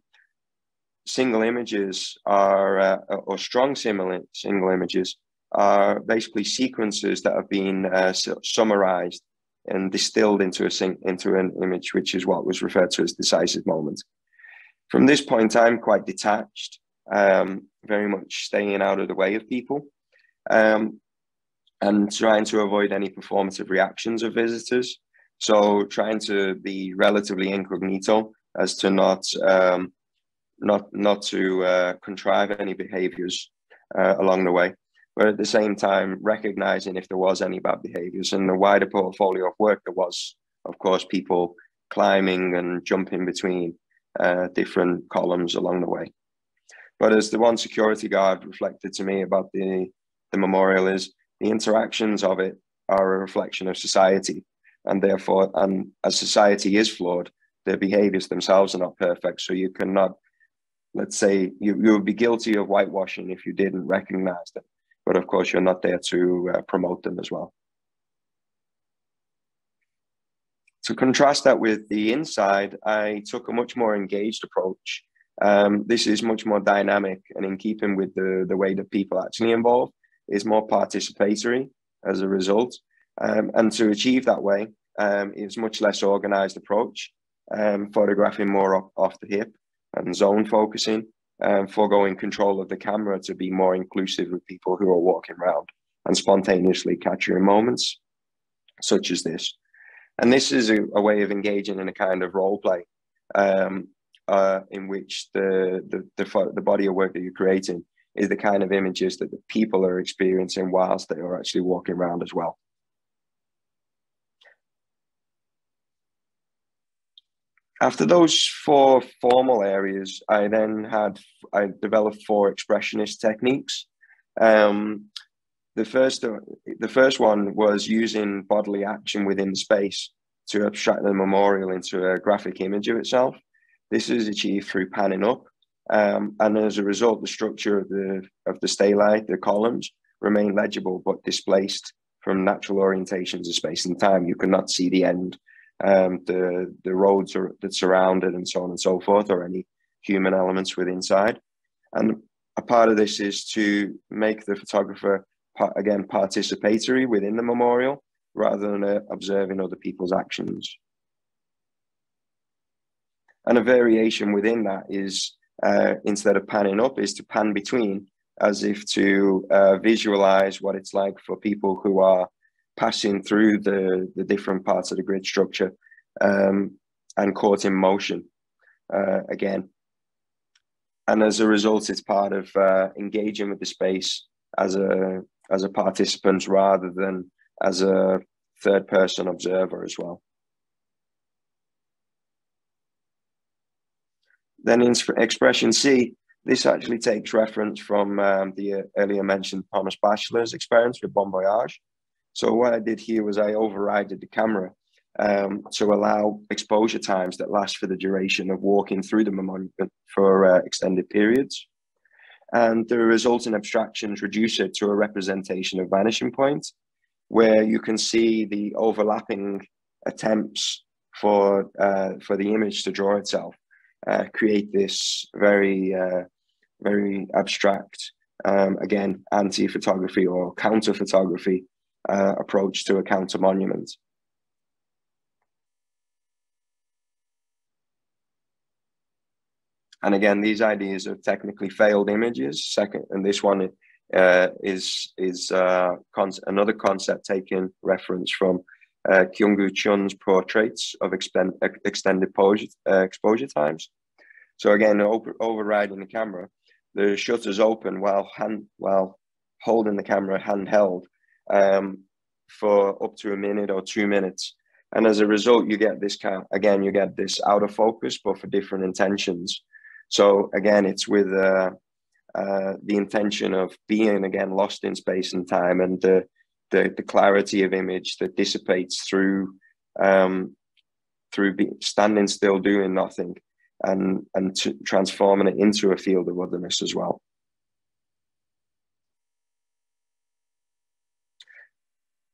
single images are uh, or strong single single images are basically sequences that have been uh, summarized and distilled into a into an image, which is what was referred to as decisive moment. From this point, I'm quite detached, um, very much staying out of the way of people, um, and trying to avoid any performative reactions of visitors. So, trying to be relatively incognito as to not um, not not to uh, contrive any behaviors uh, along the way but at the same time recognizing if there was any bad behaviors and the wider portfolio of work there was of course people climbing and jumping between uh, different columns along the way but as the one security guard reflected to me about the the memorial is the interactions of it are a reflection of society and therefore and as society is flawed their behaviors themselves are not perfect so you cannot let's say you, you would be guilty of whitewashing if you didn't recognize them but of course you're not there to uh, promote them as well. To contrast that with the inside, I took a much more engaged approach. Um, this is much more dynamic and in keeping with the, the way that people actually involve is more participatory as a result. Um, and to achieve that way, um, is much less organized approach, um, photographing more off, off the hip and zone focusing, um, foregoing control of the camera to be more inclusive with people who are walking around and spontaneously capturing moments such as this. And this is a, a way of engaging in a kind of role play um, uh, in which the, the, the, the body of work that you're creating is the kind of images that the people are experiencing whilst they are actually walking around as well. after those four formal areas, I then had I developed four expressionist techniques. Um, the first the first one was using bodily action within space to abstract the memorial into a graphic image of itself. This is achieved through panning up, um, and as a result, the structure of the of the stelae, the columns, remain legible but displaced from natural orientations of space and time. You cannot see the end um, the the roads are, that surround it, and so on and so forth, or any human elements within inside. And a part of this is to make the photographer again participatory within the memorial rather than uh, observing other people's actions. And a variation within that is uh, instead of panning up, is to pan between, as if to uh, visualize what it's like for people who are passing through the, the different parts of the grid structure um, and caught in motion uh, again. And as a result, it's part of uh, engaging with the space as a as a participant rather than as a third person observer as well. Then in expression C, this actually takes reference from um, the earlier mentioned Thomas Bachler's experience with Bon Voyage. So what I did here was I overrided the camera um, to allow exposure times that last for the duration of walking through the monument for uh, extended periods. And the resulting abstractions reduce it to a representation of vanishing point, where you can see the overlapping attempts for, uh, for the image to draw itself, uh, create this very, uh, very abstract, um, again, anti-photography or counter-photography uh, approach to a counter monument. And again, these ideas are technically failed images. Second, and this one uh, is is uh, con another concept taken reference from uh, Kyung Chun's portraits of extended uh, exposure times. So again, over overriding the camera, the shutters open while hand while holding the camera handheld, um, for up to a minute or two minutes. And as a result, you get this kind, again, you get this out of focus, but for different intentions. So again, it's with uh, uh, the intention of being again lost in space and time and the, the, the clarity of image that dissipates through um, through be, standing still, doing nothing, and and transforming it into a field of otherness as well.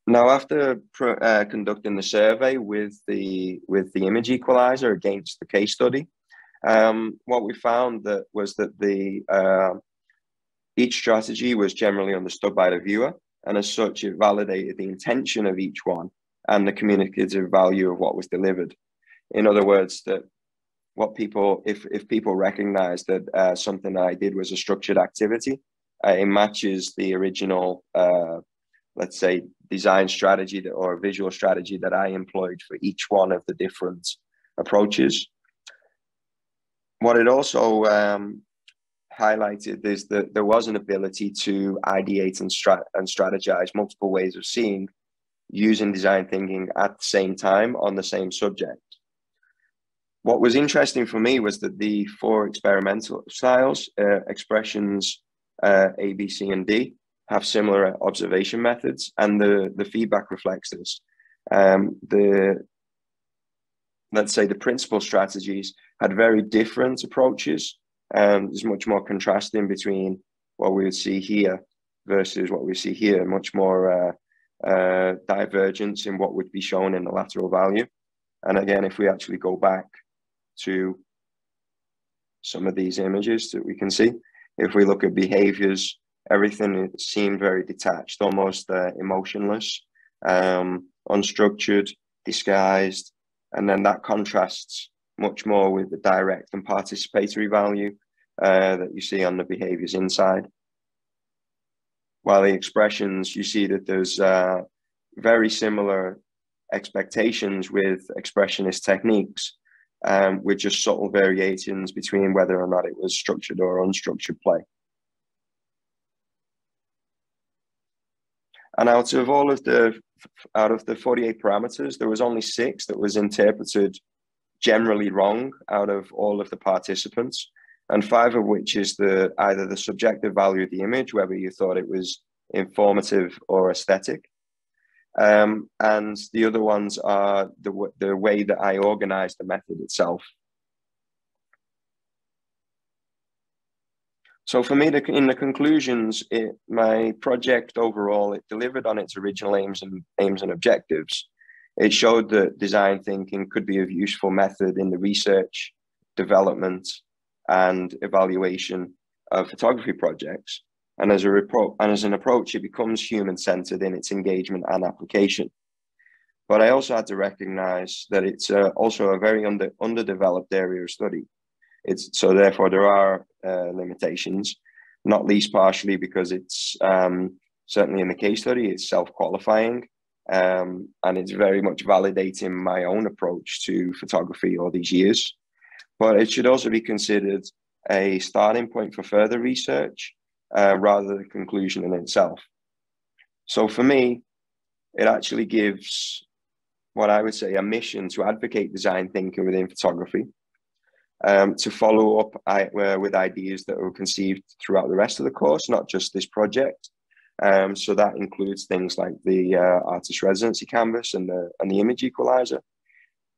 Now, after uh, conducting the survey with the with the image equalizer against the case study, um, what we found that was that the uh, each strategy was generally understood by the viewer, and as such, it validated the intention of each one and the communicative value of what was delivered. In other words, that what people, if if people recognize that uh, something I did was a structured activity, uh, it matches the original, uh, let's say, design strategy that, or visual strategy that I employed for each one of the different approaches. What it also um, highlighted is that there was an ability to ideate and, strat- and strategize multiple ways of seeing using design thinking at the same time on the same subject. What was interesting for me was that the four experimental styles, uh, expressions uh, A, B, C, and D, have similar observation methods, and the, the feedback reflects this. Um, the let's say the principal strategies had very different approaches. Um, there's much more contrasting between what we would see here versus what we see here, much more uh, uh, divergence in what would be shown in the lateral value. And again, if we actually go back to some of these images that we can see, if we look at behaviors everything seemed very detached, almost uh, emotionless, um, unstructured, disguised. And then that contrasts much more with the direct and participatory value uh, that you see on the behaviors inside. While the expressions, you see that there's uh, very similar expectations with expressionist techniques, um, with just subtle variations between whether or not it was structured or unstructured play. And out of all of the out of the 48 parameters, there was only six that was interpreted generally wrong out of all of the participants, and five of which is the either the subjective value of the image, whether you thought it was informative or aesthetic, um, and the other ones are the the way that I organized the method itself. So for me, the, in the conclusions, it, my project overall, it delivered on its original aims and aims and objectives. It showed that design thinking could be a useful method in the research, development, and evaluation of photography projects. And as a repro- and as an approach, it becomes human centered in its engagement and application. But I also had to recognize that it's uh, also a very under, underdeveloped area of study. It's so therefore there are uh, limitations, not least partially because it's um, certainly in the case study it's self-qualifying um, and it's very much validating my own approach to photography all these years. But it should also be considered a starting point for further research uh, rather than a conclusion in itself. So for me, it actually gives what I would say a mission to advocate design thinking within photography um, to follow up I, uh, with ideas that were conceived throughout the rest of the course, not just this project. Um, so that includes things like the uh, artist residency canvas and the, and the image equalizer.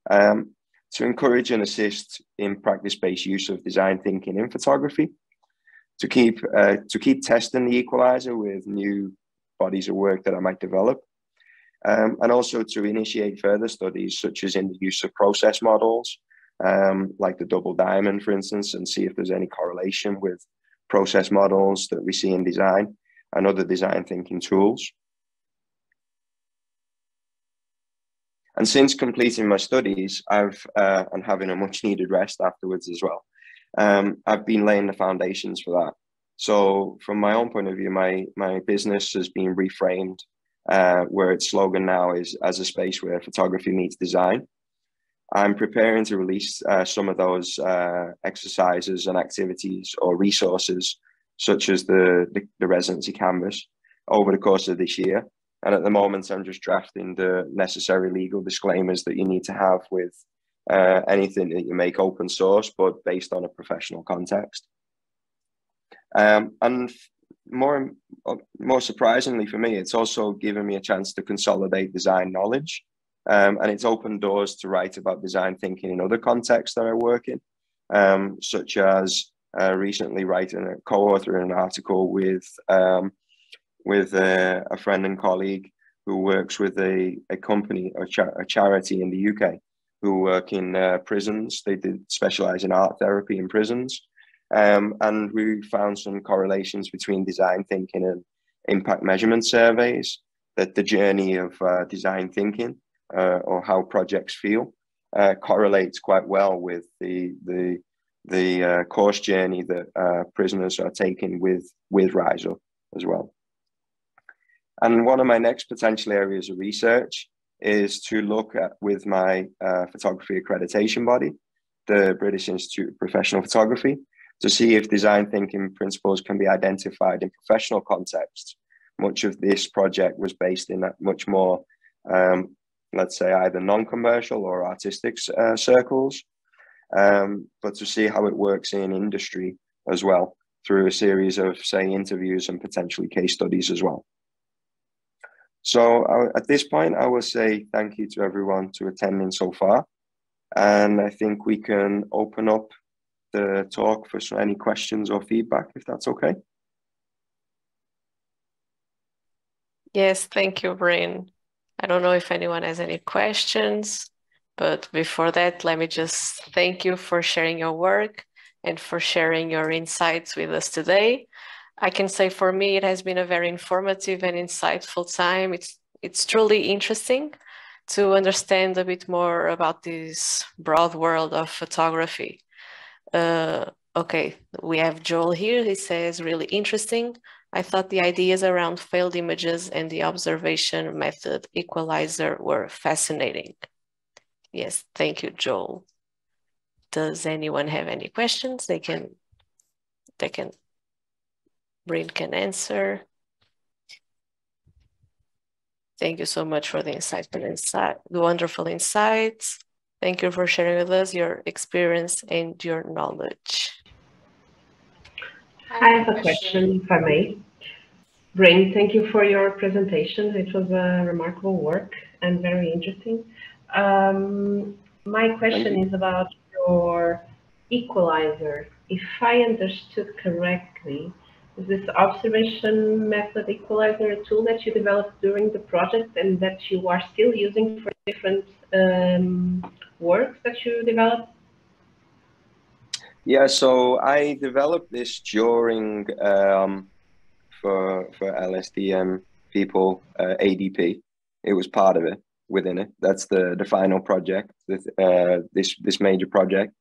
Um, to encourage and assist in practice-based use of design thinking in photography, to keep uh, to keep testing the equalizer with new bodies of work that I might develop, um, and also to initiate further studies such as in the use of process models um, like the double diamond, for instance, and see if there's any correlation with process models that we see in design and other design thinking tools. And since completing my studies, I've uh, and having a much needed rest afterwards as well, um, I've been laying the foundations for that. So, from my own point of view, my my business has been reframed, uh, where its slogan now is as a space where photography meets design. I'm preparing to release uh, some of those uh, exercises and activities or resources, such as the, the, the residency canvas, over the course of this year. And at the moment, I'm just drafting the necessary legal disclaimers that you need to have with uh, anything that you make open source, but based on a professional context. Um, and more, more surprisingly for me, it's also given me a chance to consolidate design knowledge um, and it's opened doors to write about design thinking in other contexts that I work in, um, such as uh, recently writing a co-authoring an article with um, with a friend and colleague who works with a, a company, a, cha- a charity in the UK, who work in uh, prisons. They did specialize in art therapy in prisons. Um, and we found some correlations between design thinking and impact measurement surveys, that the journey of uh, design thinking uh, or how projects feel uh, correlates quite well with the, the, the uh, course journey that prisoners are taking with, with Rise Up as well. And one of my next potential areas of research is to look at with my uh, photography accreditation body, the British Institute of Professional Photography, to see if design thinking principles can be identified in professional contexts. Much of this project was based in much more, um, let's say, either non-commercial or artistic uh, circles, um, but to see how it works in industry as well through a series of, say, interviews and potentially case studies as well. So uh, at this point, I will say thank you to everyone to attending so far. And I think we can open up the talk for any questions or feedback, if that's okay. Yes, thank you, Bryn. I don't know if anyone has any questions, but before that, let me just thank you for sharing your work and for sharing your insights with us today. I can say for me, it has been a very informative and insightful time. It's, it's truly interesting to understand a bit more about this broad world of photography. Uh, okay, we have Joel here. He says, really interesting. I thought the ideas around failed images and the observation method equalizer were fascinating. Yes, thank you, Joel. Does anyone have any questions? They can, they can, Bryn can answer. Thank you so much for the insightful insight, the wonderful insights. Thank you for sharing with us your experience and your knowledge. I have a question, if I may. Bryn, thank you for your presentation. It was a remarkable work and very interesting. Um, my question is about your equalizer. If I understood correctly, this observation method equalizer a tool that you developed during the project and that you are still using for different um, works that you developed? Yeah, so I developed this during um, for for LSDM people uh, ADP. It was part of it within it. That's the the final project. This uh, this this major project.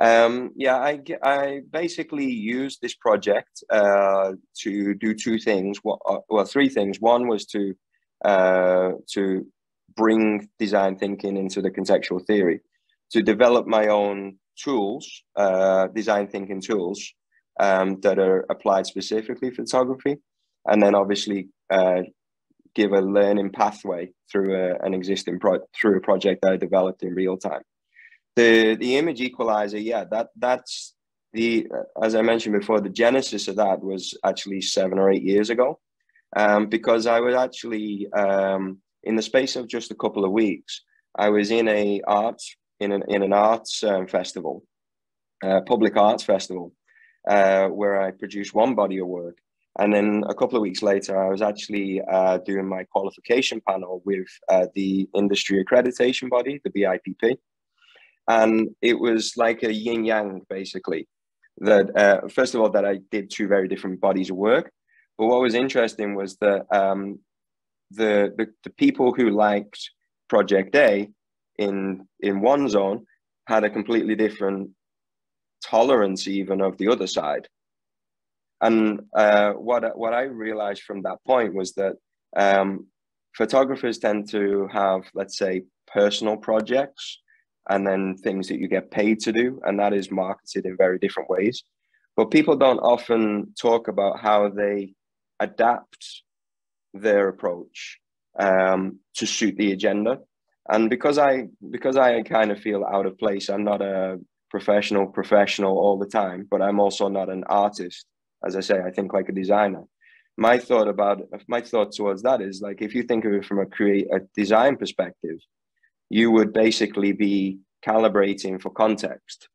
Um, yeah, I I basically used this project uh, to do two things. Well, uh, well, three things. One was to uh, to bring design thinking into the contextual theory, to develop my own tools, uh, design thinking tools um, that are applied specifically for photography, and then obviously uh, give a learning pathway through a, an existing pro- through a project that I developed in real time. The the image equalizer, yeah, that that's the as I mentioned before, the genesis of that was actually seven or eight years ago, um, because I was actually um, in the space of just a couple of weeks, I was in a arts in an in an arts um, festival, uh, public arts festival, uh, where I produced one body of work, and then a couple of weeks later, I was actually uh, doing my qualification panel with uh, the industry accreditation body, the BIPP, and it was like a yin yang basically. That uh, first of all, that I did two very different bodies of work, but what was interesting was that um, the, the, the people who liked Project A in in one zone had a completely different tolerance even of the other side. And uh, what what I realized from that point was that um, photographers tend to have, let's say, personal projects and then things that you get paid to do, and that is marketed in very different ways. But people don't often talk about how they adapt their approach um, to suit the agenda. And because I because I kind of feel out of place, I'm not a professional professional all the time, but I'm also not an artist. As I say, I think like a designer. My thought about my thought towards that is like if you think of it from a create a design perspective, you would basically be calibrating for context.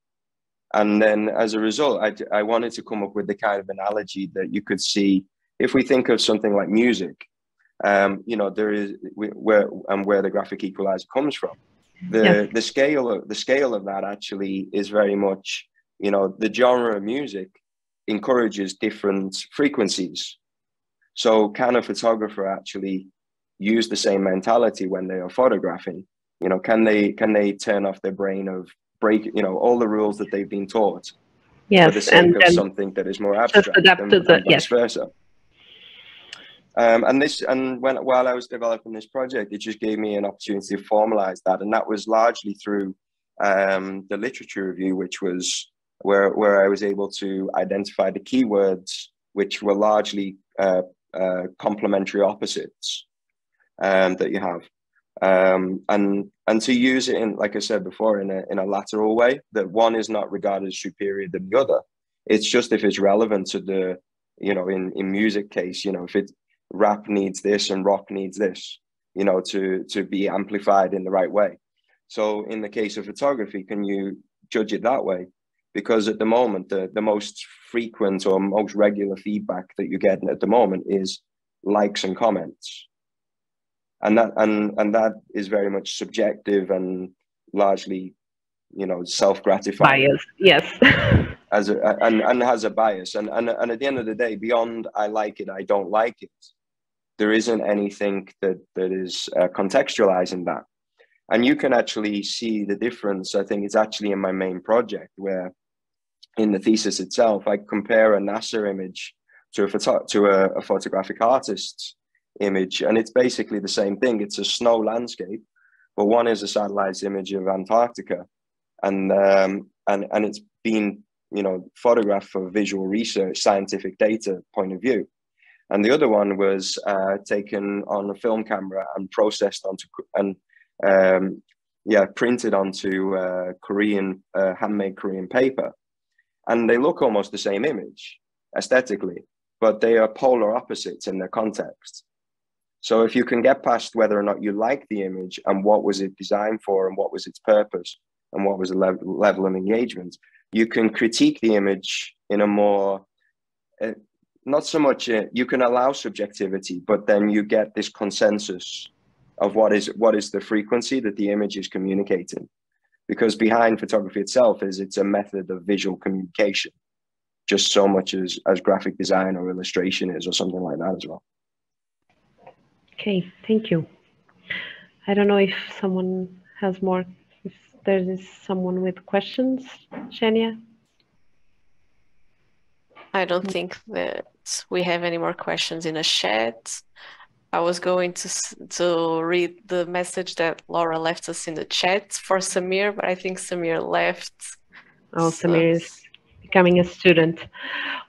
And then as a result, I, I wanted to come up with the kind of analogy that you could see if we think of something like music, um, you know, there is where and where the graphic equalizer comes from. The yes. the scale of the scale of that actually is very much, you know, the genre of music encourages different frequencies. So can a photographer actually use the same mentality when they are photographing? You know, can they can they turn off their brain of break, you know, all the rules that they've been taught yes, for the sake of something that is more abstract and, the, and vice yes. versa. Um, and this, and when while I was developing this project, it just gave me an opportunity to formalize that, and that was largely through um, the literature review, which was where where I was able to identify the keywords, which were largely uh, uh, complementary opposites um, that you have, um, and and to use it in, like I said before, in a in a lateral way, that one is not regarded as superior than the other. It's just if it's relevant to the, you know, in in music case, you know, if it rap needs this and rock needs this, you know, to to be amplified in the right way. So in the case of photography, can you judge it that way? Because at the moment, the, the most frequent or most regular feedback that you get at the moment is likes and comments. And that and and that is very much subjective and largely, you know, self-gratifying. Bias, yes. as a, and, and has a bias. And, and and at the end of the day, beyond I like it, I don't like it, there isn't anything that that is uh, contextualizing that and you can actually see the difference i think it's actually in my main project where in the thesis itself i compare a nasa image to a photo- to a, a photographic artist's image and it's basically the same thing. It's a snow landscape but one is a satellite image of antarctica. And um, and and it's been you know photographed for visual research scientific data point of view. And the other one was uh, taken on a film camera and processed onto and um, yeah printed onto uh, Korean uh, handmade Korean paper, and they look almost the same image aesthetically, but they are polar opposites in their context. So if you can get past whether or not you like the image and what was it designed for and what was its purpose and what was the level, level of engagement, you can critique the image in a more uh, not so much uh, you can allow subjectivity but then you get this consensus of what is what is the frequency that the image is communicating. Because behind photography itself is it's a method of visual communication just so much as as graphic design or illustration is or something like that as well okay thank you i don't know if someone has more if there is someone with questions shania I don't think that we have any more questions in the chat. I was going to to read the message that Laura left us in the chat for Samir, but I think Samir left. Oh, so. Samir is becoming a student.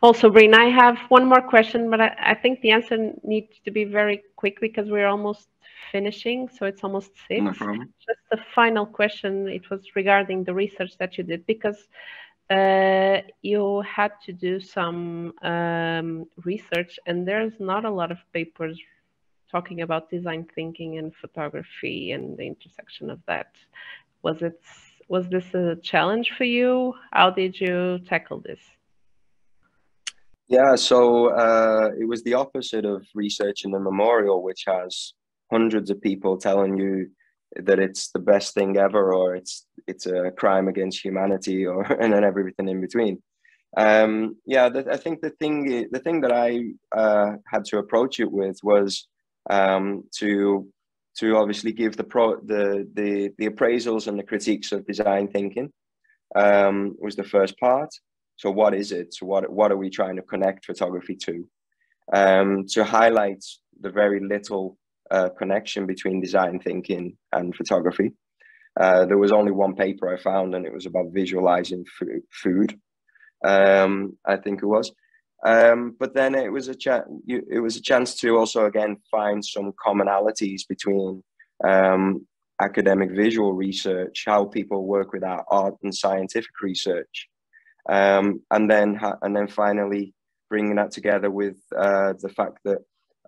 Also, Bryn, I have one more question, but I, I think the answer needs to be very quick because we're almost finishing, so it's almost six. No problem. Just the final question. It was regarding the research that you did because uh, you had to do some um, research, and there's not a lot of papers talking about design thinking and photography and the intersection of that. Was it was this a challenge for you? How did you tackle this? Yeah, so uh, it was the opposite of research in the memorial, which has hundreds of people telling you that it's the best thing ever or it's it's a crime against humanity or and then everything in between um yeah the, i think the thing the thing that i uh, had to approach it with was um to to obviously give the pro the the the appraisals and the critiques of design thinking um was the first part so what is it so what what are we trying to connect photography to um to highlight the very little uh, connection between design thinking and photography. Uh, there was only one paper I found, and it was about visualizing food. Um, I think it was. Um, but then it was a it was a chance to also again find some commonalities between um, academic visual research, how people work with our art and scientific research, um, and then and then finally bringing that together with uh, the fact that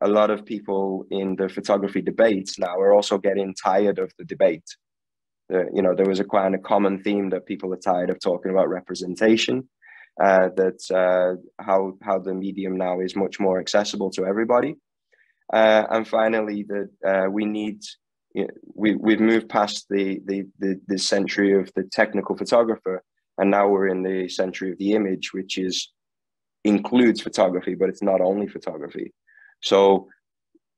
a lot of people in the photography debates now are also getting tired of the debate. Uh, you know, there was a quite a common theme that people are tired of talking about representation. Uh, that uh, how how the medium now is much more accessible to everybody, Uh, and finally, that uh, we need you know, we we've moved past the, the the the century of the technical photographer, and now we're in the century of the image, which is includes photography, but it's not only photography. So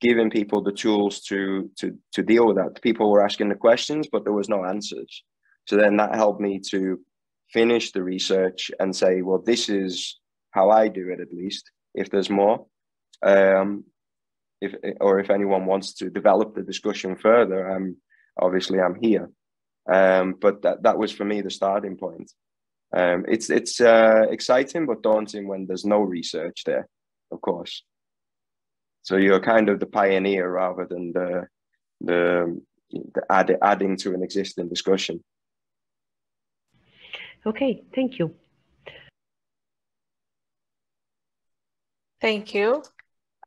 giving people the tools to to to deal with that. People were asking the questions, but there was no answers. So then that helped me to finish the research and say, well, this is how I do it at least. If there's more, um, if or if anyone wants to develop the discussion further, I'm obviously I'm here. Um, but that that was for me the starting point. Um, it's it's uh, exciting but daunting when there's no research there, of course. So you're kind of the pioneer rather than the the, the add, adding to an existing discussion. Okay, thank you. Thank you.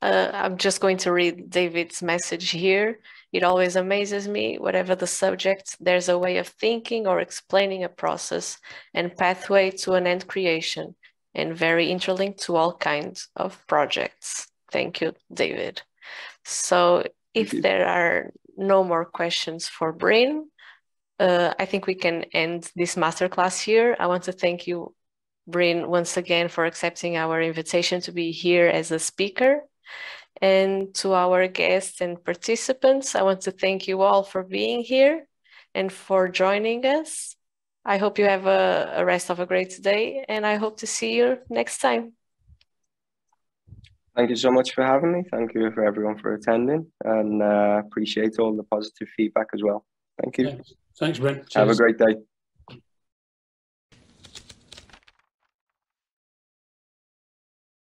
Uh, I'm just going to read David's message here. It always amazes me, whatever the subject, there's a way of thinking or explaining a process and pathway to an end creation, and very interlinked to all kinds of projects. Thank you, David. So if there are no more questions for Bryn, uh, I think we can end this masterclass here. I want to thank you, Bryn, once again for accepting our invitation to be here as a speaker. And to our guests and participants, I want to thank you all for being here and for joining us. I hope you have a, a rest of a great day and I hope to see you next time. Thank you so much for having me. Thank you for everyone for attending and uh, appreciate all the positive feedback as well. Thank you. Thanks, Thanks Bryn. Have a great day.